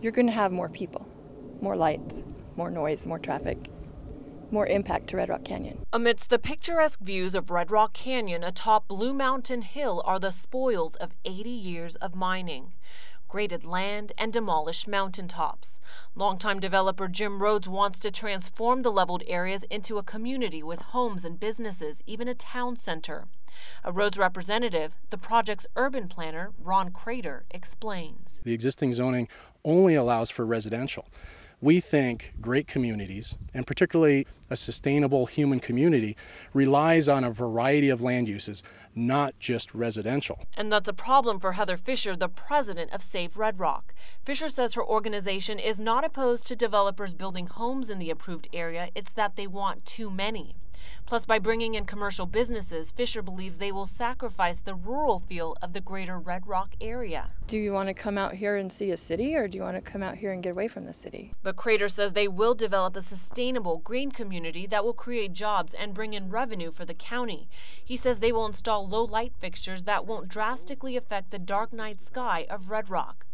you're going to have more people, more lights, more noise, more traffic, more impact to Red Rock Canyon. Amidst the picturesque views of Red Rock Canyon atop Blue Diamond Hill are the spoils of 80 years of mining graded land, and demolished mountaintops. Longtime developer Jim Rhodes wants to transform the leveled areas into a community with homes and businesses, even a town center. A Rhodes representative, the project's urban planner, Ron Crater, explains. The existing zoning only allows for residential. We think great communities, and particularly a sustainable human community, relies on a variety of land uses, not just residential. And that's a problem for Heather Fisher, the president of Save Red Rock. Fisher says her organization is not opposed to developers building homes in the approved area, it's that they want too many. Plus, by bringing in commercial businesses, Fisher believes they will sacrifice the rural feel of the greater Red Rock area. Do you want to come out here and see a city, or do you want to come out here and get away from the city? But Crater says they will develop a sustainable green community that will create jobs and bring in revenue for the county. He says they will install low light fixtures that won't drastically affect the dark night sky of Red Rock.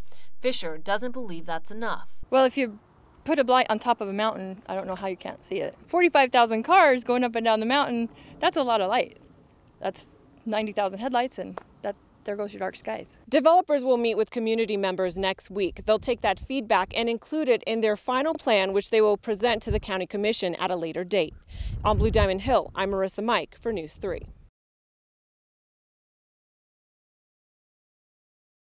Fisher doesn't believe that's enough. Well, if you put a light on top of a mountain, I don't know how you can't see it. 45,000 cars going up and down the mountain, that's a lot of light. That's 90,000 headlights and that there goes your dark skies. Developers will meet with community members next week. They'll take that feedback and include it in their final plan, which they will present to the County Commission at a later date. On Blue Diamond Hill, I'm Marissa Mike for News 3.